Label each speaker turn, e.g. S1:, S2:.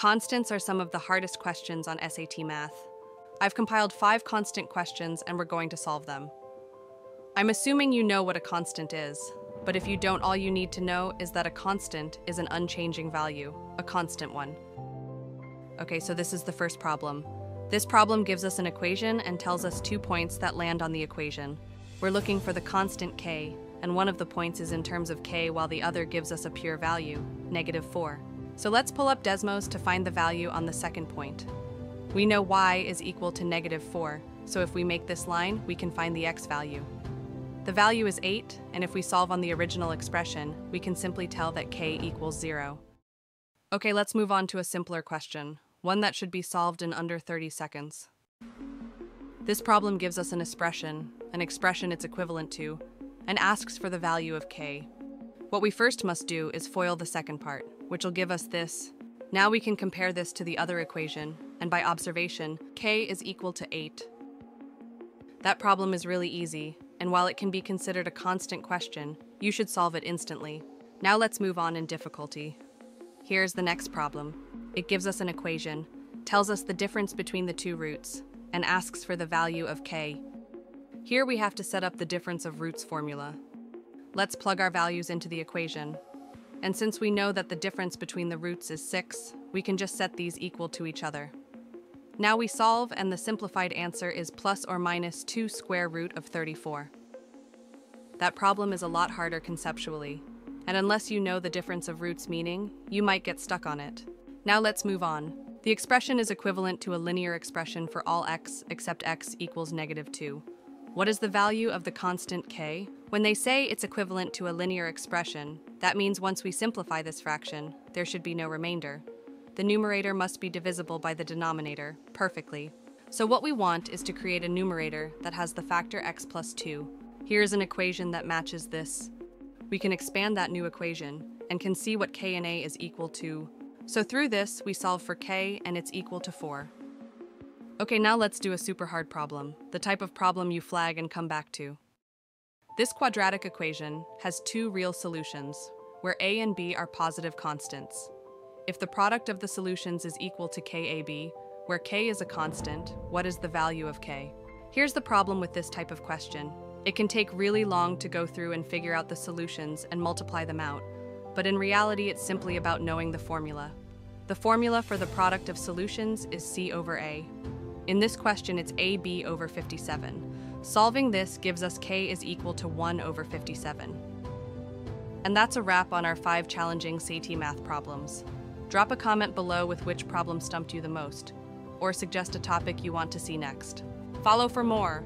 S1: Constants are some of the hardest questions on SAT Math. I've compiled five constant questions and we're going to solve them. I'm assuming you know what a constant is, but if you don't, all you need to know is that a constant is an unchanging value, a constant one. Okay, so this is the first problem. This problem gives us an equation and tells us two points that land on the equation. We're looking for the constant k, and one of the points is in terms of k while the other gives us a pure value, negative 4. So let's pull up Desmos to find the value on the second point. We know y is equal to negative 4, so if we make this line, we can find the x value. The value is 8, and if we solve on the original expression, we can simply tell that k equals 0. Okay, let's move on to a simpler question, one that should be solved in under 30 seconds. This problem gives us an expression, an expression it's equivalent to, and asks for the value of k. What we first must do is FOIL the second part, which will give us this. Now we can compare this to the other equation, and by observation, k is equal to 8. That problem is really easy, and while it can be considered a constant question, you should solve it instantly. Now let's move on in difficulty. Here's the next problem. It gives us an equation, tells us the difference between the two roots, and asks for the value of k. Here we have to set up the difference of roots formula. Let's plug our values into the equation. And since we know that the difference between the roots is 6, we can just set these equal to each other. Now we solve and the simplified answer is plus or minus 2 square root of 34. That problem is a lot harder conceptually, and unless you know the difference of roots meaning, you might get stuck on it. Now let's move on. The expression is equivalent to a linear expression for all x except x equals negative 2. What is the value of the constant k? When they say it's equivalent to a linear expression, that means once we simplify this fraction, there should be no remainder. The numerator must be divisible by the denominator, perfectly. So what we want is to create a numerator that has the factor x plus 2. Here's an equation that matches this. We can expand that new equation and can see what k and a is equal to. So through this, we solve for k and it's equal to 4. Okay, now let's do a super hard problem, the type of problem you flag and come back to. This quadratic equation has two real solutions, where a and b are positive constants. If the product of the solutions is equal to kab, where k is a constant, what is the value of k? Here's the problem with this type of question. It can take really long to go through and figure out the solutions and multiply them out, but in reality it's simply about knowing the formula. The formula for the product of solutions is c over a. In this question, it's AB over 57. Solving this gives us K is equal to 1 over 57. And that's a wrap on our five challenging SAT math problems. Drop a comment below with which problem stumped you the most, or suggest a topic you want to see next. Follow for more.